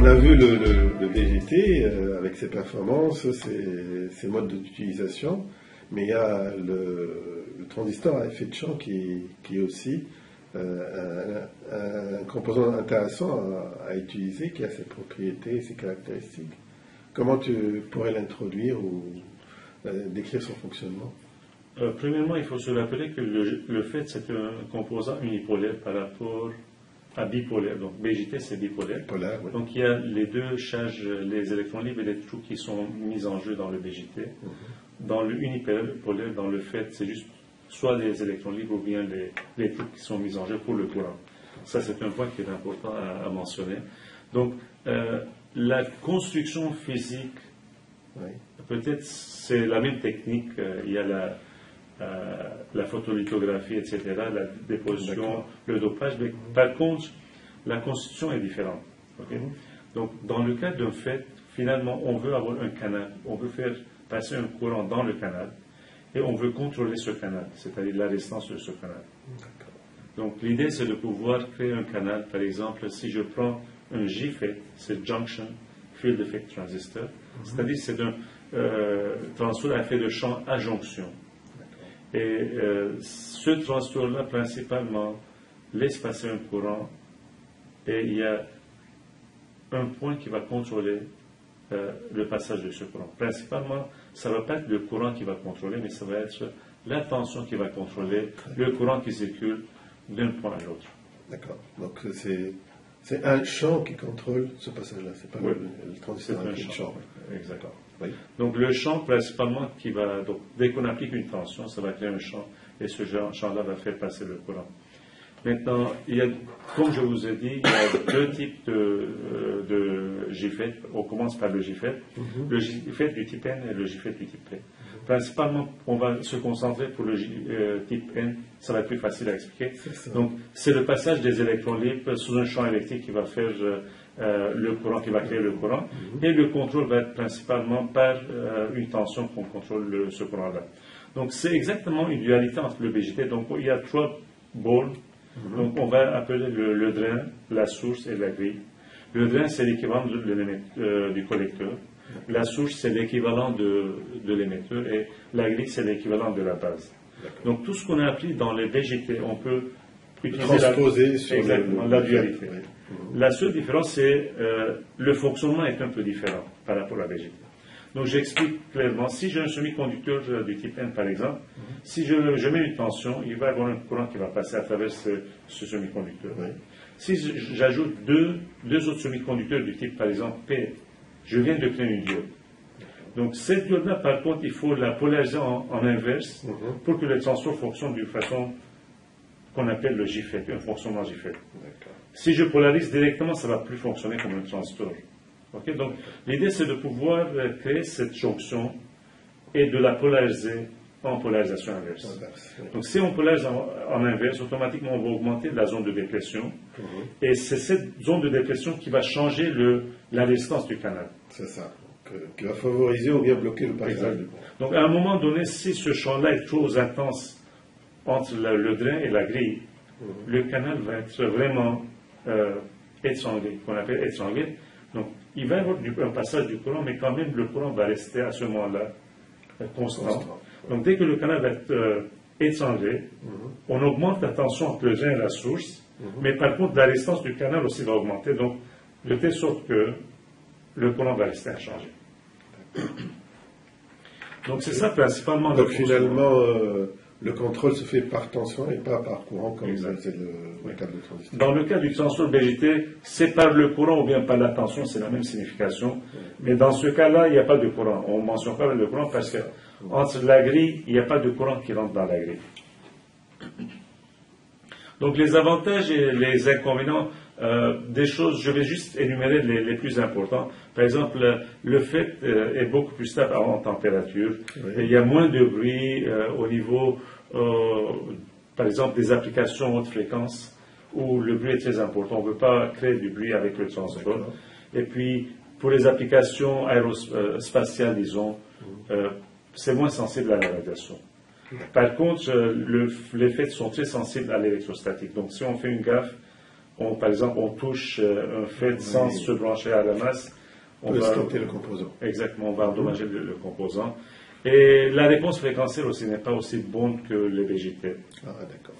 on a vu le, le, euh, avec ses performances, ses, modes d'utilisation, mais il y a le, transistor à effet de champ qui, est aussi euh, un, composant intéressant à, utiliser, qui a ses propriétés ses caractéristiques. Comment tu pourrais l'introduire ou euh, décrire son fonctionnement? Premièrement, il faut se rappeler que le, le fait, c'est un composant unipolaire par rapport à bipolaire. Donc BJT, c'est bipolaire. Donc il y a les deux charges, les électrons libres et les trous qui sont mis en jeu dans le BJT. Mhm. Dans le unipolaire, dans le fait, c'est juste soit les électrons libres ou bien les, les, trous qui sont mis en jeu pour le courant. Ça, c'est un point qui est important à, mentionner. Donc, euh, la construction physique, peut-être c'est la même technique. Euh, il y a la, la photolithographie, etc., la déposition, le dopage. Mais par contre, la constitution est différente. Mhm. Donc, dans le cas d'un fait, finalement, on veut avoir un canal, on veut faire passer un courant dans le canal, et on veut contrôler ce canal, c'est-à-dire la résistance de ce canal. Donc, l'idée, c'est de pouvoir créer un canal. Par exemple, si je prends un JFET, c'est Junction Field Effect Transistor, mhm. c'est-à-dire c'est un euh, transfert à effet de champ à jonction. Et euh, ce transistor-là, principalement, laisse passer un courant et il y a un point qui va contrôler euh, le passage de ce courant. Principalement, ça ne va pas être le courant qui va contrôler, mais ça va être la tension qui va contrôler le courant qui circule d'un point à l'autre. D'accord. Donc c'est c'est un champ qui contrôle ce passage-là, c'est pas le, transistor un champ. Exactement. Donc le champ principalement qui va, donc dès qu'on applique une tension, ça va créer un champ et ce champ-là va faire passer le courant. Maintenant, il y a, comme je vous ai dit, il y a deux types de, euh, de GFET. On commence par le GFET. Mhm. Le GFET du type N et le GFET du type P. Principalement, on va se concentrer pour le euh, type N, ça va être plus facile à expliquer. Donc, c'est le passage des électrons libres sous un champ électrique qui va faire euh, le courant, qui va créer le courant. Mhm. Et le contrôle va être principalement par euh, une tension qu'on contrôle ce courant-là. Donc, c'est exactement une dualité entre le BGT. Donc, il y a trois bols. Mhm. Donc, on va appeler le, drain, la source et la grille. Le drain, c'est l'équivalent du collecteur. La source, c'est l'équivalent de, l'émetteur et la grille, c'est l'équivalent de la base. Donc tout ce qu'on a appris dans les VGT, on peut utiliser la, sur la dualité. La seule différence, c'est euh, le fonctionnement est un peu différent par rapport à la VGT. Donc j'explique clairement, si j'ai un semi-conducteur du type N par exemple, si je, mets une tension, il va y avoir un courant qui va passer à travers ce, semi-conducteur. Si j'ajoute deux, deux autres semi-conducteurs du type par exemple P je viens de créer une diode. Donc cette diode-là, par contre, il faut la polariser en, inverse mhm. pour que le transfert fonctionne d'une façon qu'on appelle le JFET, un fonctionnement JFET. Si je polarise directement, ça ne va plus fonctionner comme un transistor. Donc l'idée, c'est de pouvoir créer cette jonction et de la polariser en polarisation inverse. Donc si on polarise en, inverse, automatiquement on va augmenter la zone de dépression. Mhm. Et c'est cette zone de dépression qui va changer le, la résistance du canal. C'est ça. qui va favoriser ou bien bloquer le passage Donc à un moment donné, si ce champ-là est trop intense entre le, drain et la grille, mhm. le canal va être vraiment euh, étranglé, qu'on appelle étranglé. Donc il va y avoir un passage du courant, mais quand même le courant va rester à ce moment-là euh, constant. Donc dès que le canal va être euh, étranglé, mhm. on augmente la tension entre le drain et la source, mhm. mais par contre la résistance du canal aussi va augmenter, donc de telle sorte que le courant va rester inchangé. Donc c'est ça principalement. Donc finalement, le contrôle se fait par tension et pas par courant comme c'est le, cas du transistor. Dans le cas du transistor BGT, c'est par le courant ou bien par la tension, c'est la même signification. Mais dans ce cas-là, il n'y a pas de courant. On ne mentionne pas le courant parce que entre la grille, il n'y a pas de courant qui rentre dans la grille. Donc les avantages et les inconvénients, euh, des choses, je vais juste énumérer les, plus importants. Par exemple, le fait euh, est beaucoup plus stable en température. il y a moins de bruit euh, au niveau, par exemple, des applications haute fréquence où le bruit est très important. On ne veut pas créer du bruit avec le transport. Et puis, pour les applications aérospatiales, disons, c'est moins sensible à la radiation. Par contre, les faits sont très sensibles à l'électrostatique. Donc, si on fait une gaffe, on, par exemple, on touche un fait sans se brancher à la masse, on va le composant. Exactement, on va endommager le, composant. Et la réponse fréquentielle aussi n'est pas aussi bonne que les VGT. Ah, d'accord.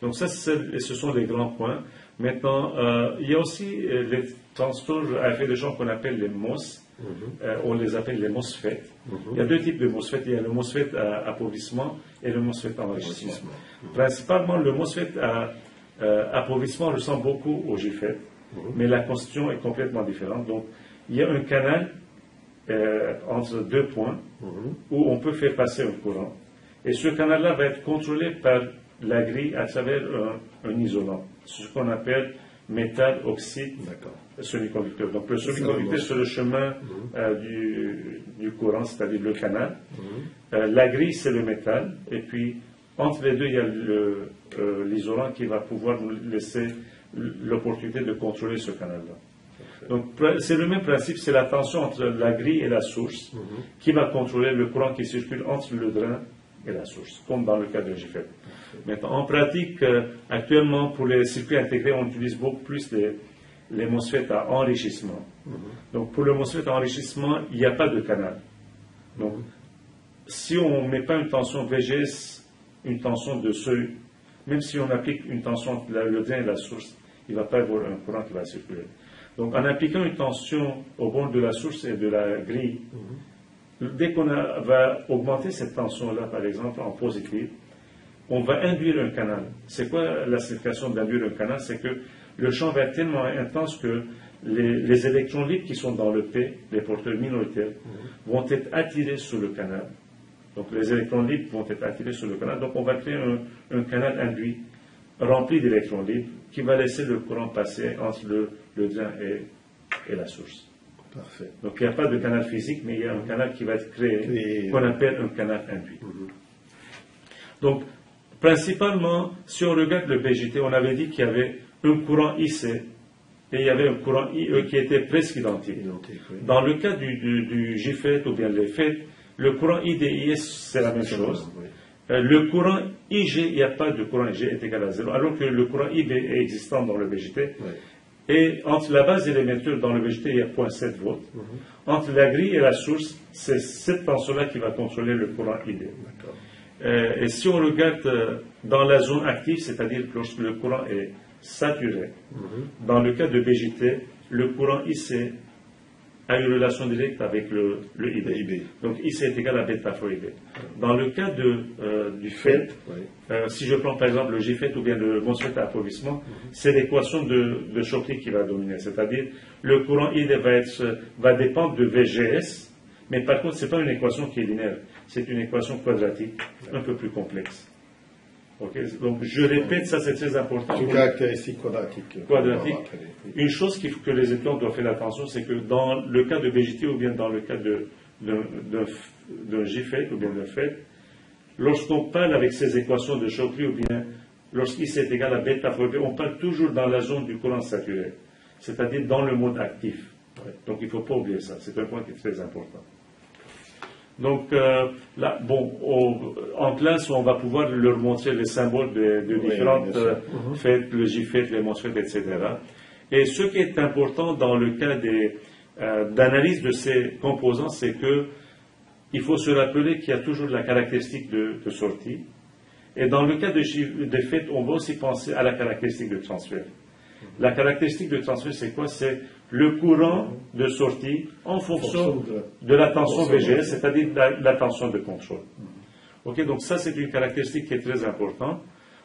Donc ça, ce sont les grands points. Maintenant, euh, il y a aussi euh, les transistors à effet de champ qu'on appelle les MOS. Mhm. Euh, on les appelle les MOSFET. Mhm. Il y a deux types de MOSFET. Il y a le MOSFET à appauvrissement et le MOSFET à enrichissement. Principalement, le MOSFET à appauvrissement ressemble beaucoup au GFET, mhm. mais la constitution est complètement différente. Donc, il y a un canal entre deux points où on peut faire passer un courant. Et ce canal-là va être contrôlé par la grille à travers un, isolant, ce qu'on appelle métal oxyde semi-conducteur. Donc le semi-conducteur, c'est le chemin mhm. euh, du, courant, c'est-à-dire le canal. Mhm. Euh, la grille, c'est le métal. Et puis, entre les deux, il y a euh, l'isolant qui va pouvoir nous laisser l'opportunité de contrôler ce canal-là. Donc, c'est le même principe, c'est la tension entre la grille et la source mhm. qui va contrôler le courant qui circule entre le drain et la source, comme dans le cas de GFET. Maintenant, en pratique, euh, actuellement, pour les circuits intégrés, on utilise beaucoup plus les, les MOSFET à enrichissement. Mhm. Donc, pour le MOSFET à enrichissement, il n'y a pas de canal. Donc, si on ne met pas une tension VGS, une tension de seuil, même si on applique une tension entre le drain et la source, il ne va pas y avoir un courant qui va circuler. Donc, en appliquant une tension au bord de la source et de la grille, mhm. dès qu'on va augmenter cette tension-là, par exemple, en positif, on va induire un canal. C'est quoi la signification d'induire un canal? C'est que le champ va être tellement intense que les, électrons libres qui sont dans le P, les porteurs minoritaires, mhm. vont être attirés sur le canal. Donc les électrons libres vont être attirés sur le canal. Donc on va créer un, canal induit rempli d'électrons libres qui va laisser le courant passer entre le, drain et, la source. Parfait. Donc il n'y a pas de canal physique, mais il y a un canal qui va être créé, qu'on appelle un canal induit. Mhm. Donc Principalement, si on regarde le BGT, on avait dit qu'il y avait un courant IC et il y avait un courant IE qui était presque identique. Dans le cas du, du, GFET ou bien le FET, le courant IDIS, c'est la même chose. Euh, le courant IG, il n'y a pas de courant IG est égal à 0, alors que le courant IB est existant dans le BGT. Et entre la base et l'émetteur dans le BGT, il y a 0.7 volts. Mhm. Entre la grille et la source, c'est cette tension-là qui va contrôler le courant ID. Euh, et si on regarde euh, dans la zone active, c'est-à-dire lorsque le courant est saturé, mhm. dans le cas de BGT, le courant IC a une relation directe avec le, IB. Donc IC est égal à bêta fois IB. Dans le cas de, euh, du FET, si je prends par exemple le GFET ou bien le MOSFET à appauvrissement, mhm. c'est l'équation de, de qui va dominer. C'est-à-dire le courant ID va, va dépendre de VGS, mais par contre, ce n'est pas une équation qui est linéaire c'est une équation quadratique un peu plus complexe. Donc je répète, ça c'est très important. Une caractéristique quadratique. Quadratique. Une chose que les étudiants doivent faire attention, c'est que dans le cas de BGT ou bien dans le cas d'un GFET ou bien d'un FET, lorsqu'on parle avec ces équations de Chokri ou bien lorsqu'il c'est égal à bêta fois on parle toujours dans la zone du courant saturé, c'est-à-dire dans le mode actif. Donc il ne faut pas oublier ça, c'est un point qui est très important. Donc, euh, là, bon, en classe, on va pouvoir leur montrer les symboles de, différentes euh, mhm. fêtes, le JFET, les MOSFET, etc. Et ce qui est important dans le cas euh, d'analyse de ces composants, c'est que il faut se rappeler qu'il y a toujours la caractéristique de, sortie. Et dans le cas de, de FET, on va aussi penser à la caractéristique de transfert. La caractéristique de transfert, c'est quoi? C'est le courant de sortie en fonction de la tension VGS, c'est-à-dire la, tension de contrôle. Ok, donc ça c'est une caractéristique qui est très importante.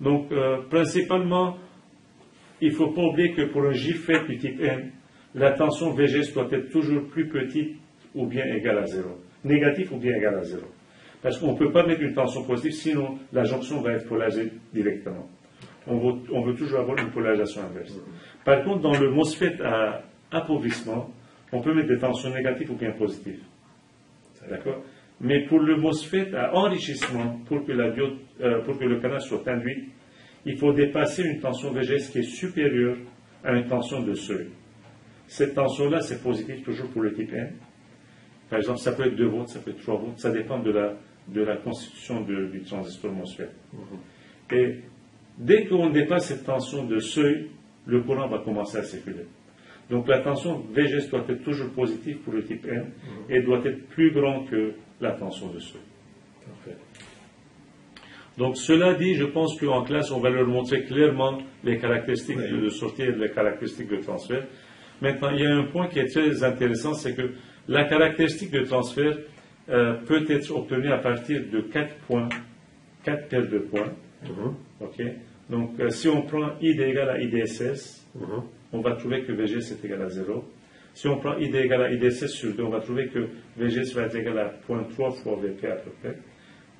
Donc euh, principalement, il ne faut pas oublier que pour un GFET du type N, la tension VGS doit être toujours plus petite ou bien égale à zéro. Négatif ou bien égale à zéro. Parce qu'on ne peut pas mettre une tension positive, sinon la jonction va être polarisée directement. On veut, on veut toujours avoir une polarisation inverse. Par contre, dans le MOSFET à appauvrissement, on peut mettre des tensions négatives ou bien positives. D'accord? Mais pour le MOSFET à enrichissement, pour que, la euh, pour que le canal soit induit, il faut dépasser une tension VGS qui est supérieure à une tension de seuil. Cette tension-là, c'est positif toujours pour le type N. Par exemple, ça peut être 2 volts, ça peut être 3 volts, ça dépend de la, de la constitution du transistor MOSFET. Mhm. Et dès qu'on dépasse cette tension de seuil, le courant va commencer à circuler. Donc la tension VGS doit être toujours positive pour le type N et doit être plus grande que la tension de seuil. Donc cela dit, je pense qu'en classe, on va leur montrer clairement les caractéristiques de sortie et les caractéristiques de transfert. Maintenant, il y a un point qui est très intéressant, c'est que la caractéristique de transfert euh, peut être obtenue à partir de 4 points, 4 paires de points. Mhm. Donc euh, si on prend ID égale à IDSS, mhm. on va trouver que VGS est égal à 0. Si on prend ID égale à IDSS sur 2, on va trouver que VGS va être égal à 0.3 fois VP à peu près.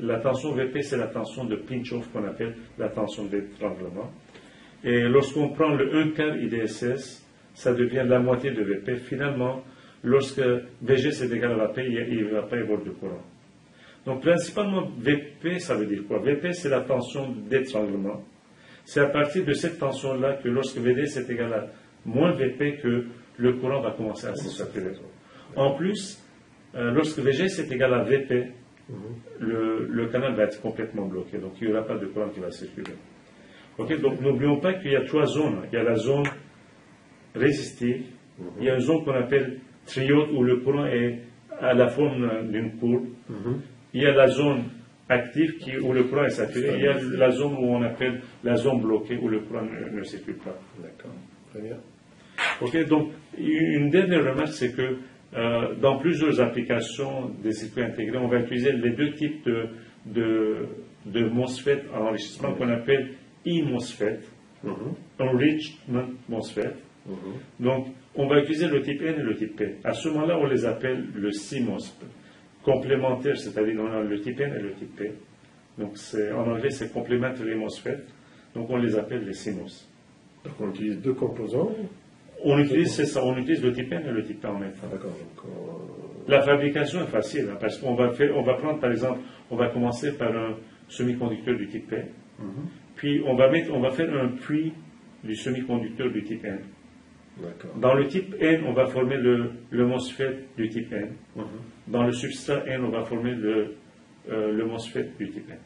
La tension VP, c'est la tension de pinch-off qu'on appelle la tension d'étranglement. Et lorsqu'on prend le 1 quart IDSS, ça devient la moitié de VP. Finalement, lorsque VG est égal à la P, il ne va pas y avoir de courant. Donc, principalement, VP, ça veut dire quoi? VP, c'est la tension d'étranglement. C'est à partir de cette tension-là que lorsque VD est égal à moins VP que le courant va commencer à se En plus, euh, lorsque VG est égal à VP, le, canal va être complètement bloqué. Donc, il n'y aura pas de courant qui va circuler. donc, n'oublions pas qu'il y a trois zones. Il y a la zone résistive, il y a une zone qu'on appelle triode où le courant est à la forme d'une courbe. Il y a la zone active qui, où le courant est saturé. Il y a la zone où on appelle la zone bloquée où le courant ne, circule pas. D'accord. Très bien. Ok, donc une dernière remarque, c'est que euh, dans plusieurs applications des circuits intégrés, on va utiliser les deux types de, de, de MOSFET en enrichissement qu'on appelle e-MOSFET, mm-hmm. Enrichment MOSFET. Mm-hmm. Donc, on va utiliser le type N et le type P. À ce moment-là, on les appelle le CMOS. Complémentaire, c'est-à-dire on a le type N et le type P. Donc, en anglais, c'est complementary MOSFET. Donc, on les appelle les CMOS. Donc, on utilise deux composants on utilise, ça, on utilise le type N et le type P en même temps. D'accord. Euh, La fabrication est facile, hein, parce qu'on va, on va prendre, par exemple, on va commencer par un semi-conducteur du type P, mm-hmm. puis on va, mettre, on va faire un puits du semi-conducteur du type N. Dans le type N, on va former le, le MOSFET du type N. Mm-hmm. Dans le substrat N, on va former le, euh, le MOSFET du type N.